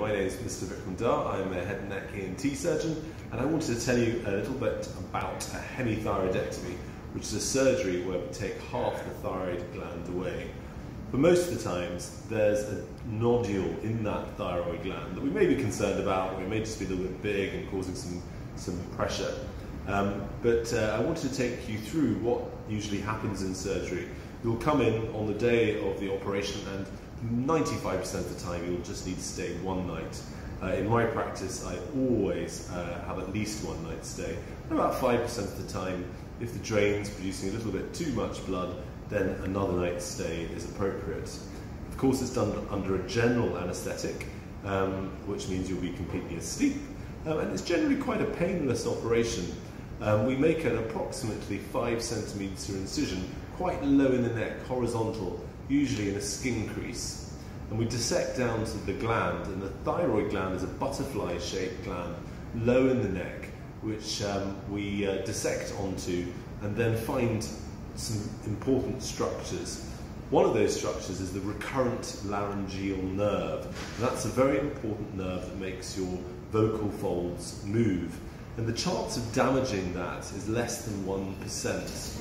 my name is Mr. Vikram Dhar. I'm a head and neck ENT surgeon, and I wanted to tell you a little bit about a hemithyroidectomy, which is a surgery where we take half the thyroid gland away. But most of the times, there's a nodule in that thyroid gland that we may be concerned about, or it may just be a little bit big and causing some, some pressure. Um, but uh, I wanted to take you through what usually happens in surgery. You'll come in on the day of the operation and 95% of the time you'll just need to stay one night. Uh, in my practice, I always uh, have at least one night stay. And about 5% of the time, if the drain's producing a little bit too much blood, then another night stay is appropriate. Of course, it's done under a general anaesthetic, um, which means you'll be completely asleep. Um, and it's generally quite a painless operation. Um, we make an approximately 5 centimetre incision, quite low in the neck, horizontal, usually in a skin crease. And we dissect down to the gland, and the thyroid gland is a butterfly shaped gland, low in the neck, which um, we uh, dissect onto and then find some important structures. One of those structures is the recurrent laryngeal nerve. And that's a very important nerve that makes your vocal folds move. And the chance of damaging that is less than 1%.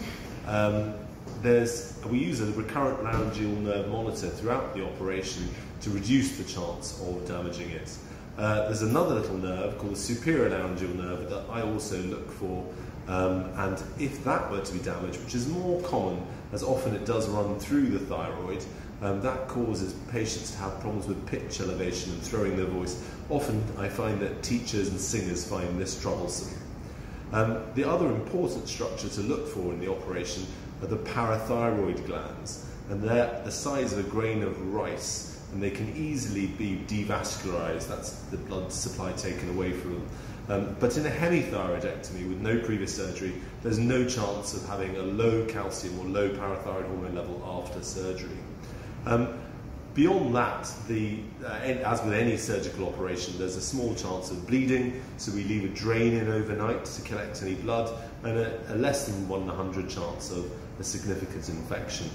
Um, there's, we use a recurrent laryngeal nerve monitor throughout the operation to reduce the chance of damaging it. Uh, there's another little nerve called the superior laryngeal nerve that I also look for, um, and if that were to be damaged, which is more common as often it does run through the thyroid, um, that causes patients to have problems with pitch elevation and throwing their voice. Often I find that teachers and singers find this troublesome. Um, the other important structure to look for in the operation are the parathyroid glands, and they're the size of a grain of rice, and they can easily be devascularized. That's the blood supply taken away from them. Um, but in a hemithyroidectomy with no previous surgery, there's no chance of having a low calcium or low parathyroid hormone level after surgery. Um, Beyond that, the, uh, as with any surgical operation, there's a small chance of bleeding, so we leave a drain in overnight to collect any blood, and a, a less than 1 in 100 chance of a significant infection.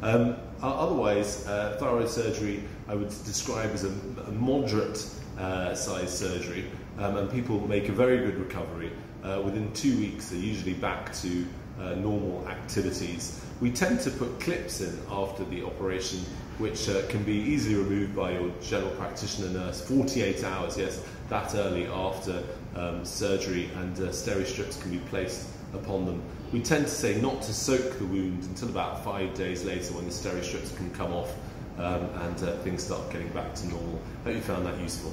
Um, otherwise, uh, thyroid surgery I would describe as a, a moderate uh, size surgery, um, and people make a very good recovery. Uh, within two weeks, they're usually back to uh, normal activities. We tend to put clips in after the operation, which uh, can be easily removed by your general practitioner nurse 48 hours, yes, that early after um, surgery, and uh, strips can be placed upon them. We tend to say not to soak the wound until about five days later when the strips can come off um, and uh, things start getting back to normal. Hope you found that useful.